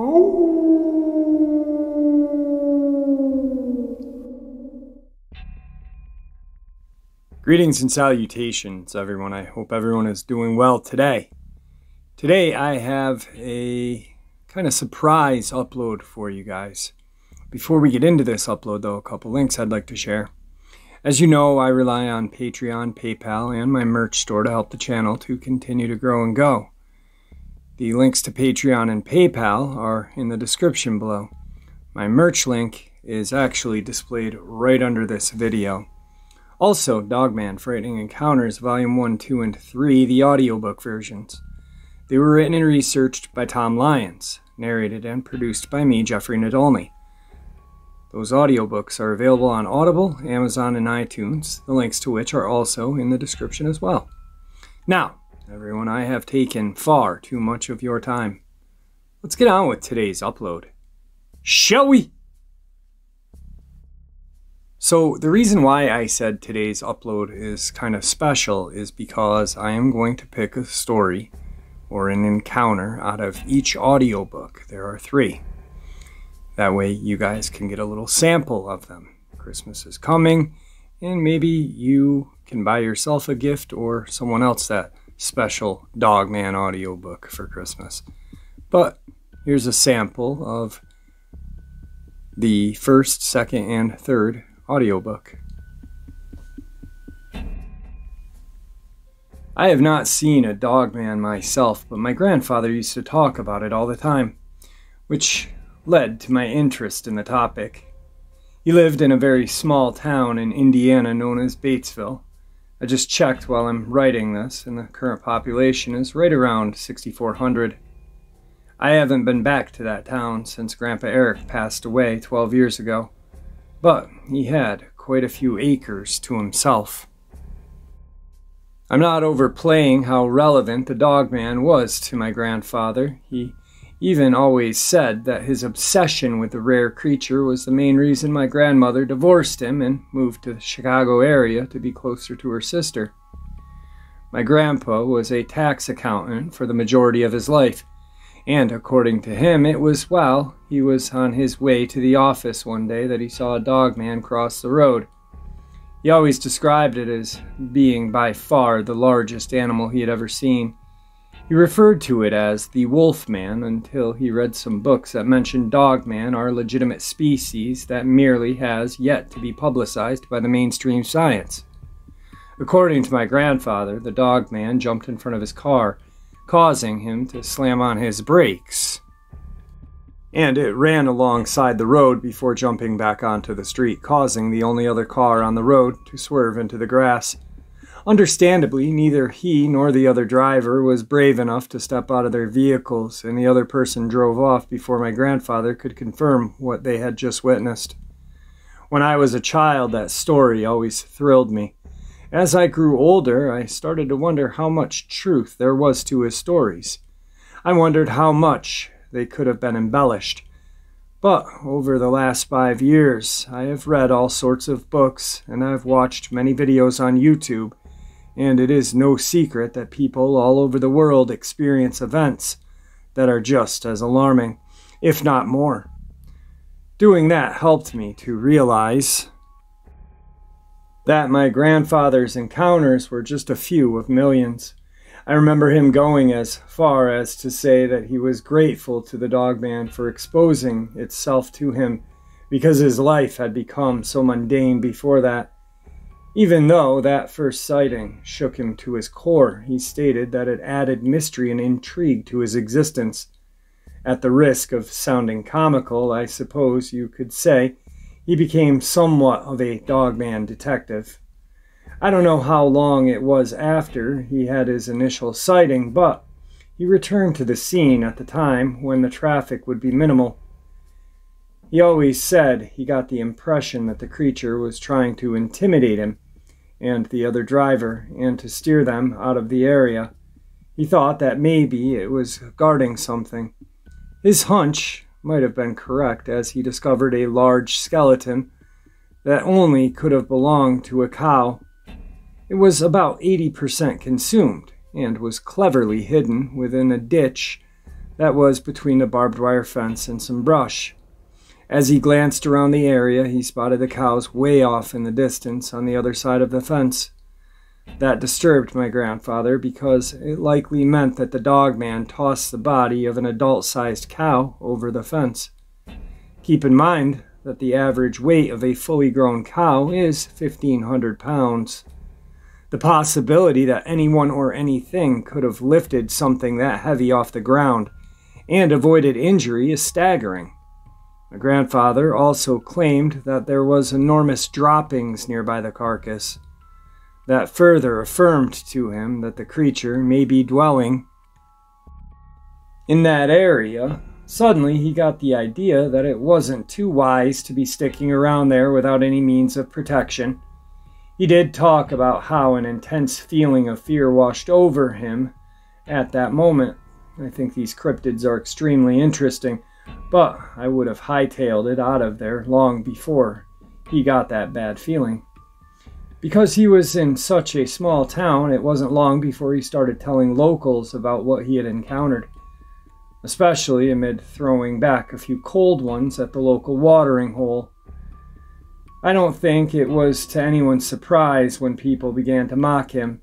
Oh. Greetings and salutations, everyone. I hope everyone is doing well today. Today, I have a kind of surprise upload for you guys. Before we get into this upload, though, a couple links I'd like to share. As you know, I rely on Patreon, PayPal, and my merch store to help the channel to continue to grow and go. The links to Patreon and PayPal are in the description below. My merch link is actually displayed right under this video. Also, Dogman Frightening Encounters Volume 1, 2, and 3, the audiobook versions. They were written and researched by Tom Lyons, narrated and produced by me, Jeffrey Nadolny. Those audiobooks are available on Audible, Amazon, and iTunes, the links to which are also in the description as well. Now, everyone, I have taken far too much of your time. Let's get on with today's upload. Shall we? So, the reason why I said today's upload is kind of special is because I am going to pick a story or an encounter out of each audiobook. There are three. That way, you guys can get a little sample of them. Christmas is coming, and maybe you can buy yourself a gift or someone else that special Dogman audiobook for Christmas. But here's a sample of the first, second, and third audiobook. I have not seen a dog man myself, but my grandfather used to talk about it all the time, which led to my interest in the topic. He lived in a very small town in Indiana known as Batesville. I just checked while I'm writing this, and the current population is right around 6,400. I haven't been back to that town since Grandpa Eric passed away 12 years ago but he had quite a few acres to himself. I'm not overplaying how relevant the dogman was to my grandfather. He even always said that his obsession with the rare creature was the main reason my grandmother divorced him and moved to the Chicago area to be closer to her sister. My grandpa was a tax accountant for the majority of his life, and according to him, it was while he was on his way to the office one day that he saw a dog man cross the road. He always described it as being by far the largest animal he had ever seen. He referred to it as the wolf man until he read some books that mentioned dogman are legitimate species that merely has yet to be publicized by the mainstream science. According to my grandfather, the dogman jumped in front of his car causing him to slam on his brakes. And it ran alongside the road before jumping back onto the street, causing the only other car on the road to swerve into the grass. Understandably, neither he nor the other driver was brave enough to step out of their vehicles, and the other person drove off before my grandfather could confirm what they had just witnessed. When I was a child, that story always thrilled me. As I grew older, I started to wonder how much truth there was to his stories. I wondered how much they could have been embellished. But over the last five years, I have read all sorts of books and I've watched many videos on YouTube, and it is no secret that people all over the world experience events that are just as alarming, if not more. Doing that helped me to realize that my grandfather's encounters were just a few of millions. I remember him going as far as to say that he was grateful to the dog man for exposing itself to him because his life had become so mundane before that. Even though that first sighting shook him to his core, he stated that it added mystery and intrigue to his existence. At the risk of sounding comical, I suppose you could say he became somewhat of a dogman detective. I don't know how long it was after he had his initial sighting, but he returned to the scene at the time when the traffic would be minimal. He always said he got the impression that the creature was trying to intimidate him and the other driver and to steer them out of the area. He thought that maybe it was guarding something. His hunch might have been correct, as he discovered a large skeleton that only could have belonged to a cow. It was about 80% consumed and was cleverly hidden within a ditch that was between a barbed wire fence and some brush. As he glanced around the area, he spotted the cows way off in the distance on the other side of the fence. That disturbed my grandfather because it likely meant that the dog man tossed the body of an adult sized cow over the fence. Keep in mind that the average weight of a fully grown cow is 1,500 pounds. The possibility that anyone or anything could have lifted something that heavy off the ground and avoided injury is staggering. My grandfather also claimed that there was enormous droppings nearby the carcass. That further affirmed to him that the creature may be dwelling in that area. Suddenly, he got the idea that it wasn't too wise to be sticking around there without any means of protection. He did talk about how an intense feeling of fear washed over him at that moment. I think these cryptids are extremely interesting but I would have hightailed it out of there long before he got that bad feeling. Because he was in such a small town, it wasn't long before he started telling locals about what he had encountered, especially amid throwing back a few cold ones at the local watering hole. I don't think it was to anyone's surprise when people began to mock him.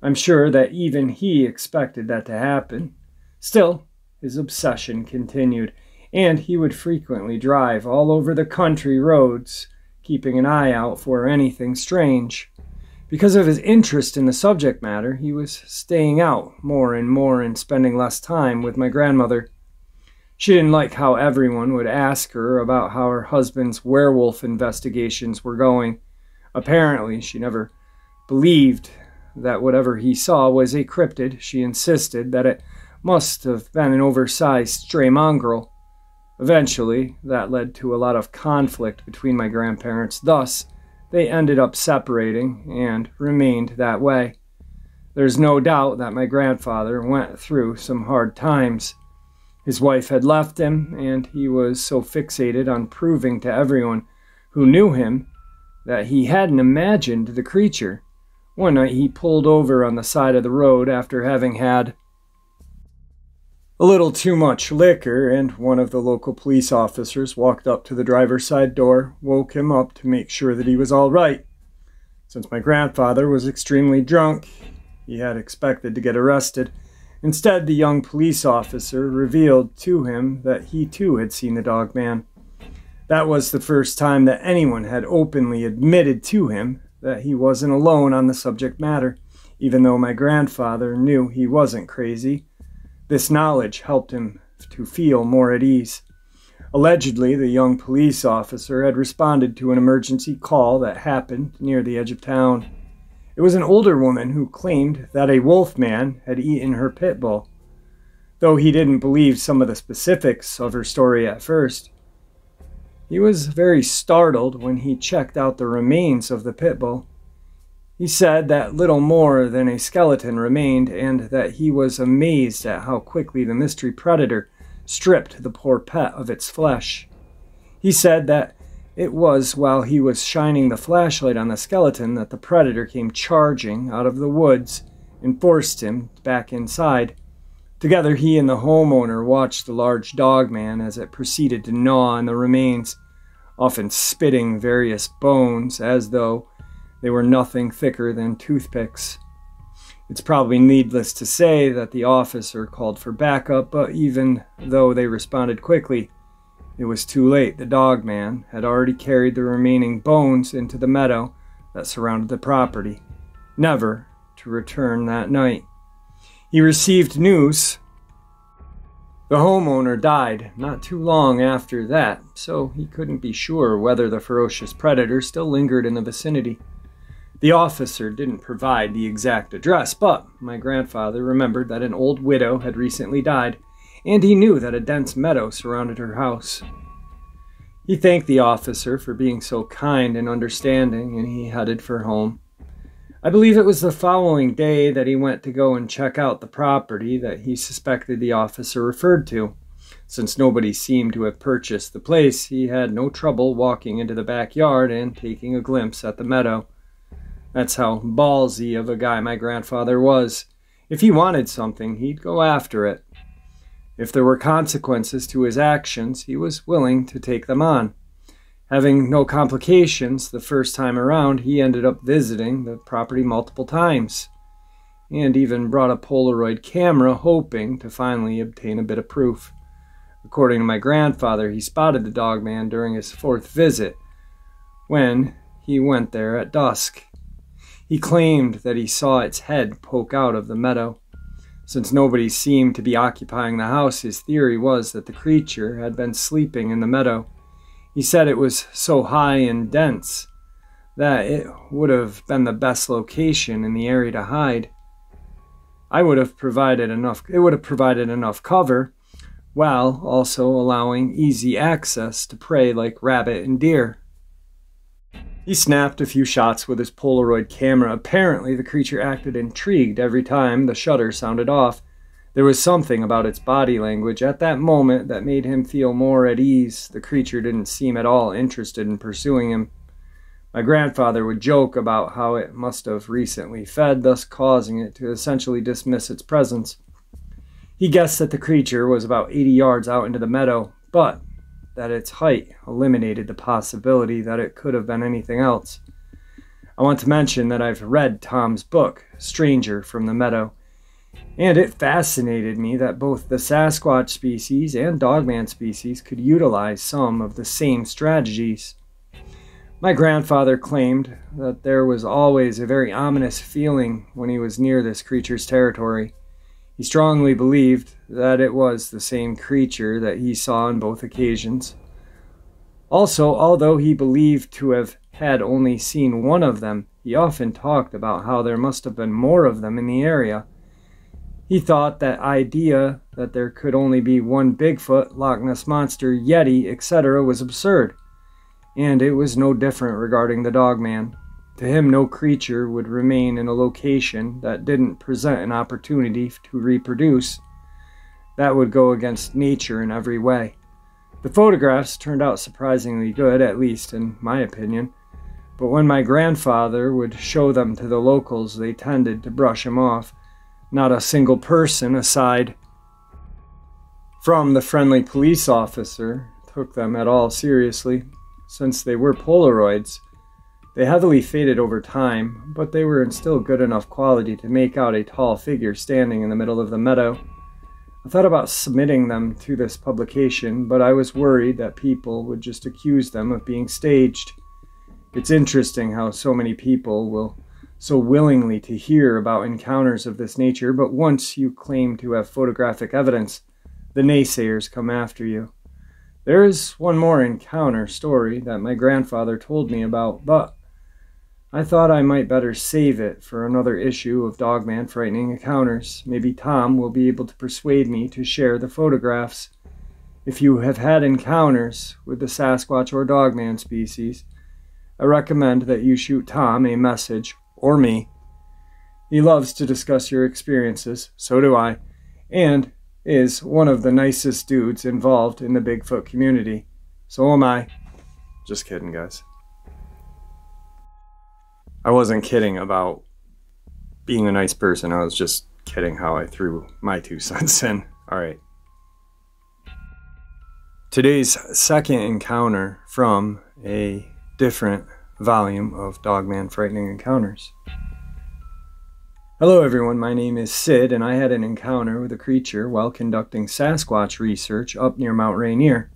I'm sure that even he expected that to happen. Still, his obsession continued and he would frequently drive all over the country roads, keeping an eye out for anything strange. Because of his interest in the subject matter, he was staying out more and more and spending less time with my grandmother. She didn't like how everyone would ask her about how her husband's werewolf investigations were going. Apparently, she never believed that whatever he saw was a cryptid. She insisted that it must have been an oversized stray mongrel. Eventually, that led to a lot of conflict between my grandparents. Thus, they ended up separating and remained that way. There's no doubt that my grandfather went through some hard times. His wife had left him, and he was so fixated on proving to everyone who knew him that he hadn't imagined the creature. One night he pulled over on the side of the road after having had a little too much liquor, and one of the local police officers walked up to the driver's side door, woke him up to make sure that he was all right. Since my grandfather was extremely drunk, he had expected to get arrested. Instead, the young police officer revealed to him that he too had seen the dog man. That was the first time that anyone had openly admitted to him that he wasn't alone on the subject matter, even though my grandfather knew he wasn't crazy this knowledge helped him to feel more at ease. Allegedly, the young police officer had responded to an emergency call that happened near the edge of town. It was an older woman who claimed that a wolf man had eaten her pit bull. Though he didn't believe some of the specifics of her story at first, he was very startled when he checked out the remains of the pit bull. He said that little more than a skeleton remained, and that he was amazed at how quickly the mystery predator stripped the poor pet of its flesh. He said that it was while he was shining the flashlight on the skeleton that the predator came charging out of the woods and forced him back inside. Together, he and the homeowner watched the large dog man as it proceeded to gnaw on the remains, often spitting various bones as though they were nothing thicker than toothpicks. It's probably needless to say that the officer called for backup, but even though they responded quickly, it was too late. The dog man had already carried the remaining bones into the meadow that surrounded the property, never to return that night. He received news. The homeowner died not too long after that, so he couldn't be sure whether the ferocious predator still lingered in the vicinity. The officer didn't provide the exact address, but my grandfather remembered that an old widow had recently died, and he knew that a dense meadow surrounded her house. He thanked the officer for being so kind and understanding, and he headed for home. I believe it was the following day that he went to go and check out the property that he suspected the officer referred to. Since nobody seemed to have purchased the place, he had no trouble walking into the backyard and taking a glimpse at the meadow. That's how ballsy of a guy my grandfather was. If he wanted something, he'd go after it. If there were consequences to his actions, he was willing to take them on. Having no complications the first time around, he ended up visiting the property multiple times and even brought a Polaroid camera, hoping to finally obtain a bit of proof. According to my grandfather, he spotted the dog man during his fourth visit when he went there at dusk. He claimed that he saw its head poke out of the meadow. Since nobody seemed to be occupying the house, his theory was that the creature had been sleeping in the meadow. He said it was so high and dense that it would have been the best location in the area to hide. I would have provided enough it would have provided enough cover while also allowing easy access to prey like rabbit and deer. He snapped a few shots with his Polaroid camera. Apparently, the creature acted intrigued every time the shutter sounded off. There was something about its body language at that moment that made him feel more at ease. The creature didn't seem at all interested in pursuing him. My grandfather would joke about how it must have recently fed, thus causing it to essentially dismiss its presence. He guessed that the creature was about 80 yards out into the meadow, but that its height eliminated the possibility that it could have been anything else. I want to mention that I've read Tom's book, Stranger from the Meadow, and it fascinated me that both the Sasquatch species and Dogman species could utilize some of the same strategies. My grandfather claimed that there was always a very ominous feeling when he was near this creature's territory. He strongly believed that it was the same creature that he saw on both occasions. Also, although he believed to have had only seen one of them, he often talked about how there must have been more of them in the area. He thought that idea that there could only be one Bigfoot, Loch Ness Monster, Yeti, etc. was absurd and it was no different regarding the dogman. To him, no creature would remain in a location that didn't present an opportunity to reproduce. That would go against nature in every way. The photographs turned out surprisingly good, at least in my opinion, but when my grandfather would show them to the locals, they tended to brush him off. Not a single person, aside from the friendly police officer, took them at all seriously since they were Polaroids. They heavily faded over time, but they were in still good enough quality to make out a tall figure standing in the middle of the meadow. I thought about submitting them to this publication, but I was worried that people would just accuse them of being staged. It's interesting how so many people will so willingly to hear about encounters of this nature, but once you claim to have photographic evidence, the naysayers come after you. There is one more encounter story that my grandfather told me about, but I thought I might better save it for another issue of Dogman Frightening Encounters. Maybe Tom will be able to persuade me to share the photographs. If you have had encounters with the Sasquatch or Dogman species, I recommend that you shoot Tom a message, or me. He loves to discuss your experiences, so do I, and is one of the nicest dudes involved in the Bigfoot community. So am I. Just kidding, guys. I wasn't kidding about being a nice person. I was just kidding how I threw my two cents in. All right. Today's second encounter from a different volume of Dogman Frightening Encounters. Hello, everyone. My name is Sid, and I had an encounter with a creature while conducting Sasquatch research up near Mount Rainier.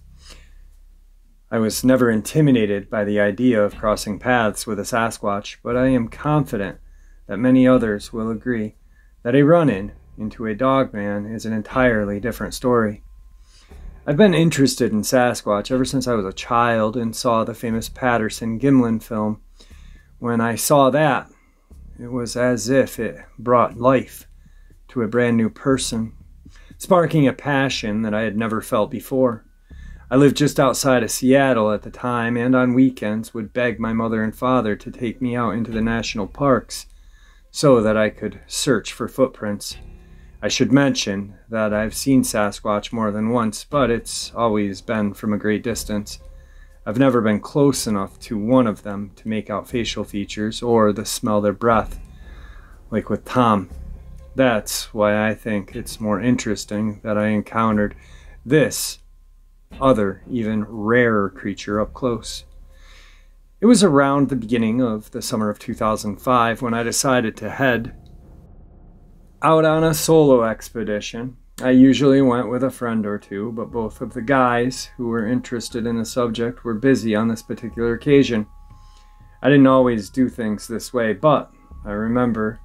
I was never intimidated by the idea of crossing paths with a Sasquatch, but I am confident that many others will agree that a run in into a dog man is an entirely different story. I've been interested in Sasquatch ever since I was a child and saw the famous Patterson Gimlin film. When I saw that, it was as if it brought life to a brand new person, sparking a passion that I had never felt before. I lived just outside of Seattle at the time, and on weekends would beg my mother and father to take me out into the national parks so that I could search for footprints. I should mention that I've seen Sasquatch more than once, but it's always been from a great distance. I've never been close enough to one of them to make out facial features or the smell their breath, like with Tom. That's why I think it's more interesting that I encountered this other, even rarer creature up close. It was around the beginning of the summer of 2005 when I decided to head out on a solo expedition. I usually went with a friend or two, but both of the guys who were interested in the subject were busy on this particular occasion. I didn't always do things this way, but I remember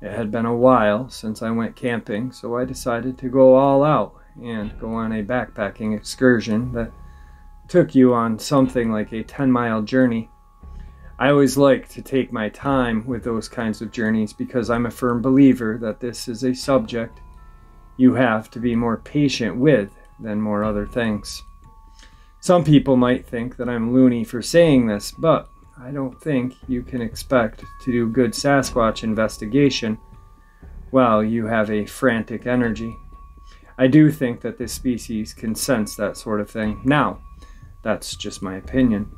it had been a while since I went camping, so I decided to go all out and go on a backpacking excursion that took you on something like a 10 mile journey. I always like to take my time with those kinds of journeys because I'm a firm believer that this is a subject you have to be more patient with than more other things. Some people might think that I'm loony for saying this, but I don't think you can expect to do good Sasquatch investigation while you have a frantic energy. I do think that this species can sense that sort of thing. Now, that's just my opinion.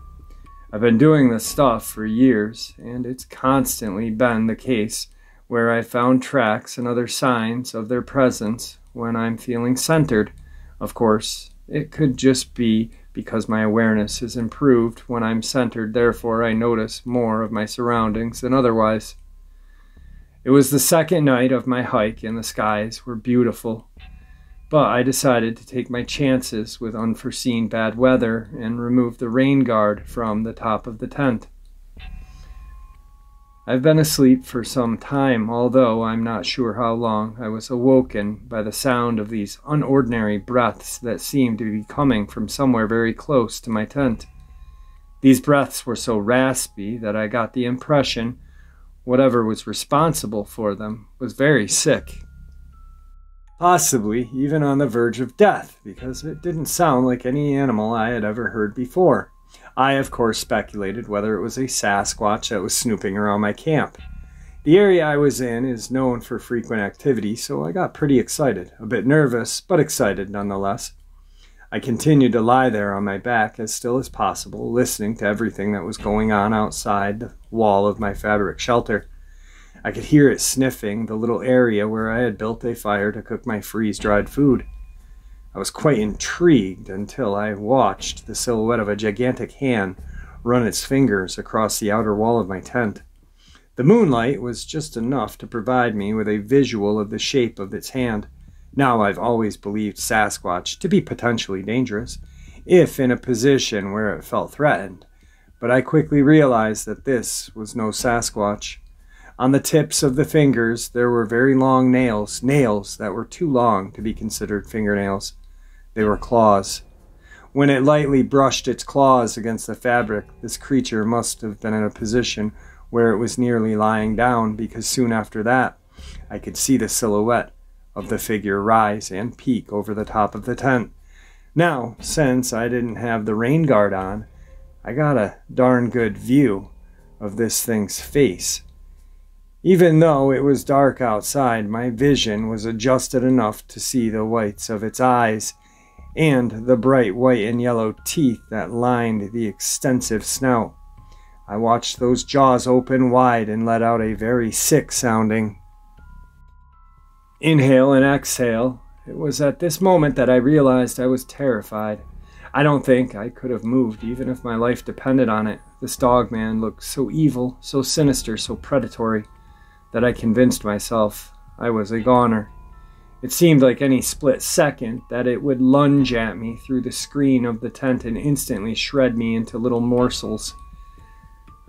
I've been doing this stuff for years, and it's constantly been the case where I found tracks and other signs of their presence when I'm feeling centered. Of course, it could just be because my awareness is improved when I'm centered, therefore, I notice more of my surroundings than otherwise. It was the second night of my hike, and the skies were beautiful. But I decided to take my chances with unforeseen bad weather and remove the rain guard from the top of the tent. I've been asleep for some time, although I'm not sure how long. I was awoken by the sound of these unordinary breaths that seemed to be coming from somewhere very close to my tent. These breaths were so raspy that I got the impression whatever was responsible for them was very sick possibly even on the verge of death, because it didn't sound like any animal I had ever heard before. I, of course, speculated whether it was a Sasquatch that was snooping around my camp. The area I was in is known for frequent activity, so I got pretty excited, a bit nervous, but excited nonetheless. I continued to lie there on my back as still as possible, listening to everything that was going on outside the wall of my fabric shelter. I could hear it sniffing the little area where I had built a fire to cook my freeze dried food. I was quite intrigued until I watched the silhouette of a gigantic hand run its fingers across the outer wall of my tent. The moonlight was just enough to provide me with a visual of the shape of its hand. Now, I've always believed Sasquatch to be potentially dangerous, if in a position where it felt threatened, but I quickly realized that this was no Sasquatch. On the tips of the fingers there were very long nails, nails that were too long to be considered fingernails. They were claws. When it lightly brushed its claws against the fabric, this creature must have been in a position where it was nearly lying down, because soon after that I could see the silhouette of the figure rise and peak over the top of the tent. Now, since I didn't have the rain guard on, I got a darn good view of this thing's face. Even though it was dark outside, my vision was adjusted enough to see the whites of its eyes and the bright white and yellow teeth that lined the extensive snout. I watched those jaws open wide and let out a very sick sounding inhale and exhale. It was at this moment that I realized I was terrified. I don't think I could have moved even if my life depended on it. This dog man looked so evil, so sinister, so predatory that I convinced myself I was a goner. It seemed like any split second that it would lunge at me through the screen of the tent and instantly shred me into little morsels.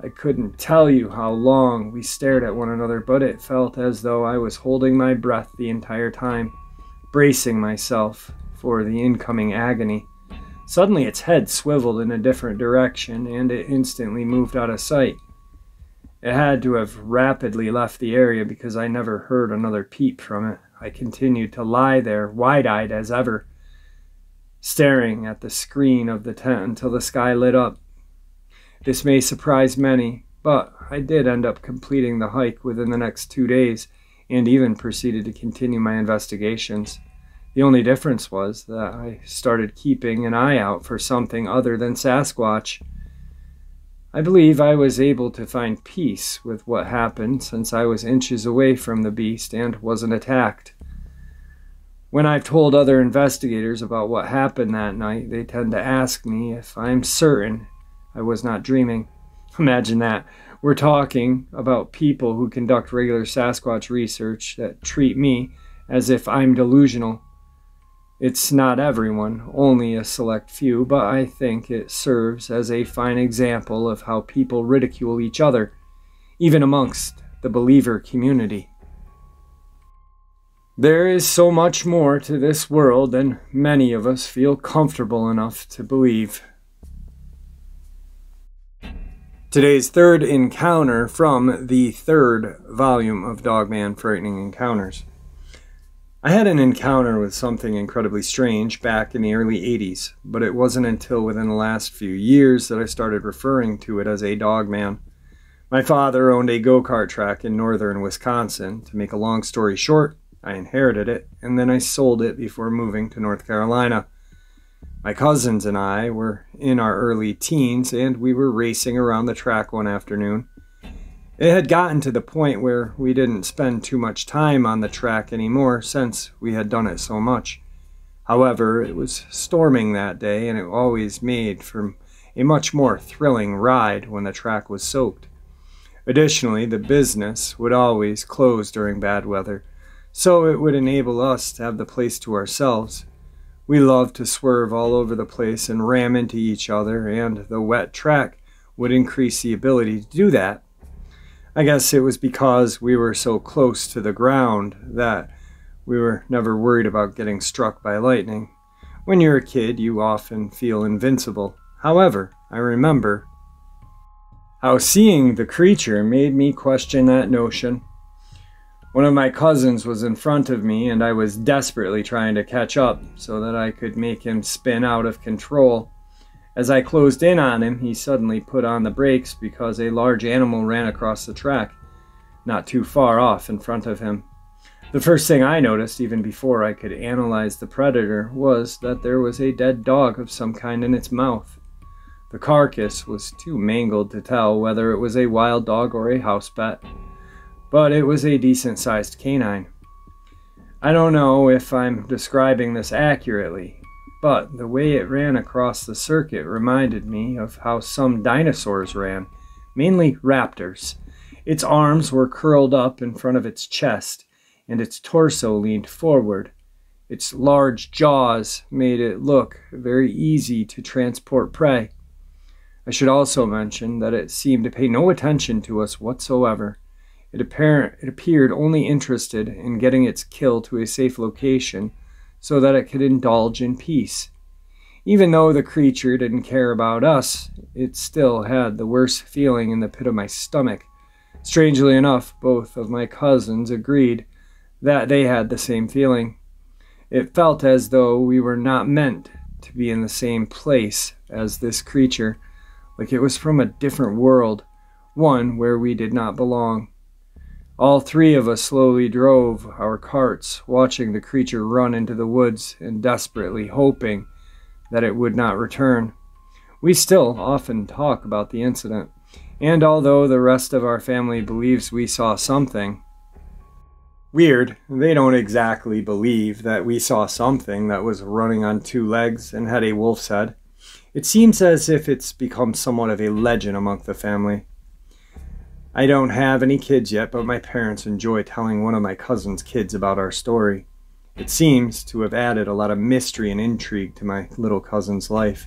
I couldn't tell you how long we stared at one another, but it felt as though I was holding my breath the entire time, bracing myself for the incoming agony. Suddenly its head swiveled in a different direction, and it instantly moved out of sight. It had to have rapidly left the area because I never heard another peep from it. I continued to lie there, wide eyed as ever, staring at the screen of the tent until the sky lit up. This may surprise many, but I did end up completing the hike within the next two days and even proceeded to continue my investigations. The only difference was that I started keeping an eye out for something other than Sasquatch. I believe I was able to find peace with what happened since I was inches away from the beast and wasn't attacked. When I've told other investigators about what happened that night, they tend to ask me if I'm certain I was not dreaming. Imagine that. We're talking about people who conduct regular Sasquatch research that treat me as if I'm delusional. It's not everyone, only a select few, but I think it serves as a fine example of how people ridicule each other, even amongst the believer community. There is so much more to this world than many of us feel comfortable enough to believe. Today's third encounter from the third volume of Dogman Frightening Encounters. I had an encounter with something incredibly strange back in the early 80s, but it wasn't until within the last few years that I started referring to it as a dogman. My father owned a go kart track in northern Wisconsin. To make a long story short, I inherited it, and then I sold it before moving to North Carolina. My cousins and I were in our early teens, and we were racing around the track one afternoon. It had gotten to the point where we didn't spend too much time on the track anymore since we had done it so much. However, it was storming that day and it always made for a much more thrilling ride when the track was soaked. Additionally, the business would always close during bad weather, so it would enable us to have the place to ourselves. We loved to swerve all over the place and ram into each other, and the wet track would increase the ability to do that I guess it was because we were so close to the ground that we were never worried about getting struck by lightning. When you're a kid, you often feel invincible. However, I remember how seeing the creature made me question that notion. One of my cousins was in front of me, and I was desperately trying to catch up so that I could make him spin out of control. As I closed in on him, he suddenly put on the brakes because a large animal ran across the track, not too far off in front of him. The first thing I noticed, even before I could analyze the predator, was that there was a dead dog of some kind in its mouth. The carcass was too mangled to tell whether it was a wild dog or a house pet, but it was a decent sized canine. I don't know if I'm describing this accurately, but the way it ran across the circuit reminded me of how some dinosaurs ran, mainly raptors. Its arms were curled up in front of its chest, and its torso leaned forward. Its large jaws made it look very easy to transport prey. I should also mention that it seemed to pay no attention to us whatsoever. It, apparent, it appeared only interested in getting its kill to a safe location so that it could indulge in peace. Even though the creature didn't care about us, it still had the worst feeling in the pit of my stomach. Strangely enough, both of my cousins agreed that they had the same feeling. It felt as though we were not meant to be in the same place as this creature, like it was from a different world, one where we did not belong. All three of us slowly drove our carts, watching the creature run into the woods and desperately hoping that it would not return. We still often talk about the incident, and although the rest of our family believes we saw something, weird, they don't exactly believe that we saw something that was running on two legs and had a wolf's head. It seems as if it's become somewhat of a legend among the family. I don't have any kids yet, but my parents enjoy telling one of my cousin's kids about our story. It seems to have added a lot of mystery and intrigue to my little cousin's life.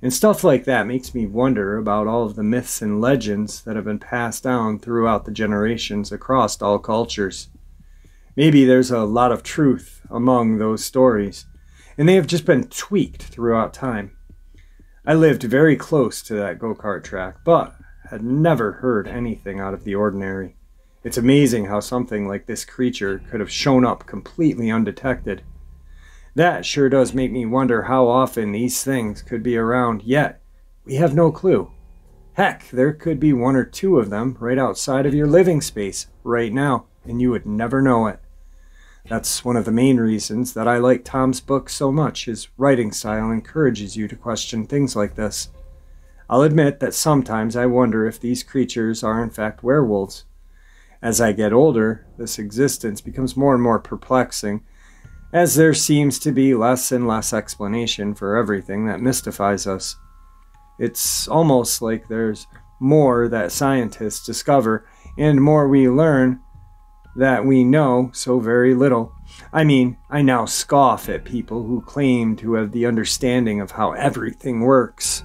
And stuff like that makes me wonder about all of the myths and legends that have been passed down throughout the generations across all cultures. Maybe there's a lot of truth among those stories, and they have just been tweaked throughout time. I lived very close to that go kart track, but had never heard anything out of the ordinary. It's amazing how something like this creature could have shown up completely undetected. That sure does make me wonder how often these things could be around, yet we have no clue. Heck, there could be one or two of them right outside of your living space right now, and you would never know it. That's one of the main reasons that I like Tom's book so much. His writing style encourages you to question things like this. I'll admit that sometimes I wonder if these creatures are in fact werewolves. As I get older, this existence becomes more and more perplexing, as there seems to be less and less explanation for everything that mystifies us. It's almost like there's more that scientists discover and more we learn that we know so very little. I mean, I now scoff at people who claim to have the understanding of how everything works.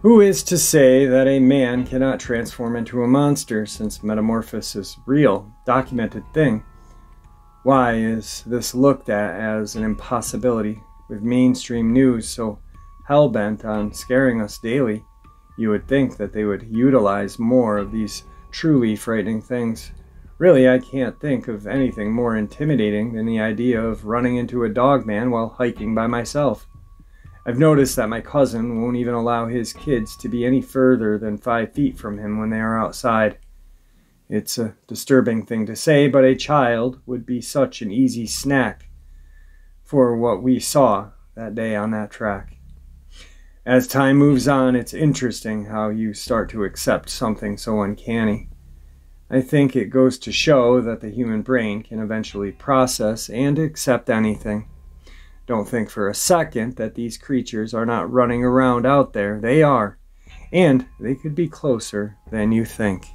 Who is to say that a man cannot transform into a monster since metamorphosis is real, documented thing? Why is this looked at as an impossibility with mainstream news so hell bent on scaring us daily? You would think that they would utilize more of these truly frightening things. Really, I can't think of anything more intimidating than the idea of running into a dog man while hiking by myself. I've noticed that my cousin won't even allow his kids to be any further than five feet from him when they are outside. It's a disturbing thing to say, but a child would be such an easy snack for what we saw that day on that track. As time moves on, it's interesting how you start to accept something so uncanny. I think it goes to show that the human brain can eventually process and accept anything. Don't think for a second that these creatures are not running around out there. They are. And they could be closer than you think.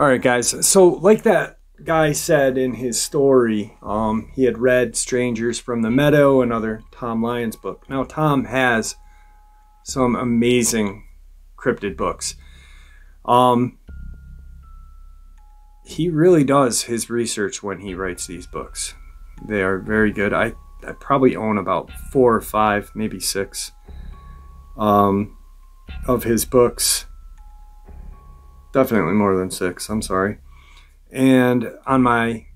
Alright, guys. So, like that guy said in his story um, he had read Strangers from the Meadow, another Tom Lyons book. Now, Tom has some amazing cryptid books. Um, he really does his research when he writes these books. They are very good. I, I probably own about four or five, maybe six um, of his books. Definitely more than six, I'm sorry and on my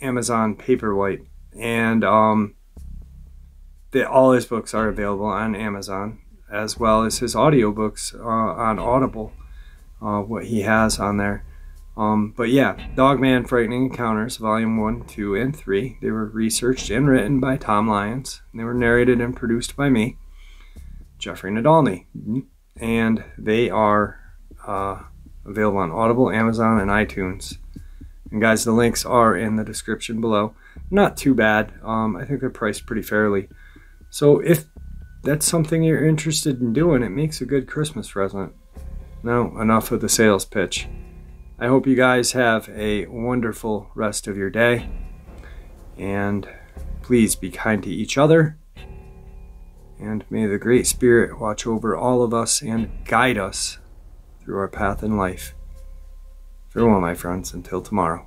Amazon Paperwhite, and um, the, all his books are available on Amazon as well as his audiobooks uh, on Audible. Uh, what he has on there. Um, but yeah, Dogman Frightening Encounters, Volume 1, 2, and 3. They were researched and written by Tom Lyons. And they were narrated and produced by me, Jeffrey Nadolny. And they are uh, available on Audible, Amazon, and iTunes. And guys, the links are in the description below. Not too bad. Um, I think they're priced pretty fairly. So if that's something you're interested in doing, it makes a good Christmas present. Now, enough of the sales pitch. I hope you guys have a wonderful rest of your day. And please be kind to each other. And may the Great Spirit watch over all of us and guide us through our path in life. Farewell, my friends, until tomorrow.